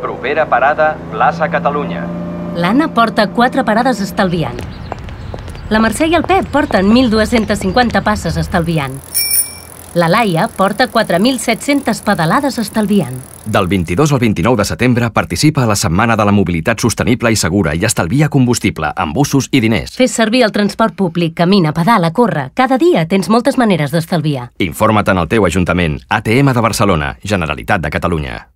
Propera parada, plaça Catalunya. L'Anna porta quatre parades estalviant. La Mercè i el Pep porten 1.250 passes estalviant. La Laia porta 4.700 pedalades estalviant. Del 22 al 29 de setembre participa a la Setmana de la Mobilitat Sostenible i Segura i estalvia combustible, amb bussos i diners. Fes servir el transport públic, camina, pedala, corre. Cada dia tens moltes maneres d'estalviar. Informa't en el teu Ajuntament, ATM de Barcelona, Generalitat de Catalunya.